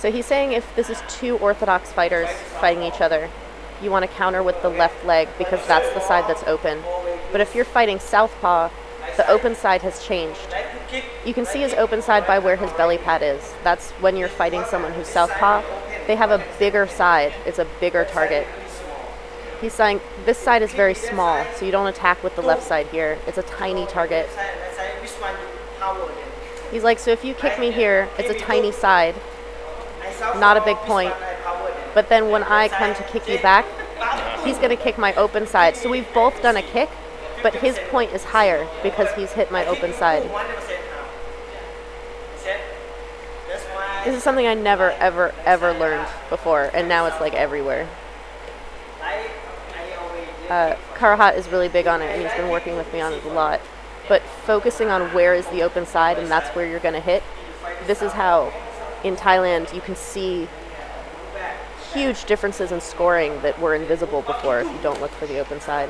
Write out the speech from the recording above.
So he's saying if this is two orthodox fighters fighting each other, you want to counter with the left leg because that's the side that's open. But if you're fighting southpaw, the open side has changed. You can see his open side by where his belly pad is. That's when you're fighting someone who's southpaw. They have a bigger side. It's a bigger target. He's saying this side is very small, so you don't attack with the left side here. It's a tiny target. He's like, so if you kick me here, it's a tiny side, not a big point. But then when I come to kick you back, he's going to kick my open side. So we've both done a kick, but his point is higher because he's hit my open side. This is something I never, ever, ever learned before, and now it's like everywhere. Uh, Karuhat is really big on it, and he's been working with me on it a lot. But focusing on where is the open side and that's where you're going to hit, this is how in Thailand you can see huge differences in scoring that were invisible before if you don't look for the open side.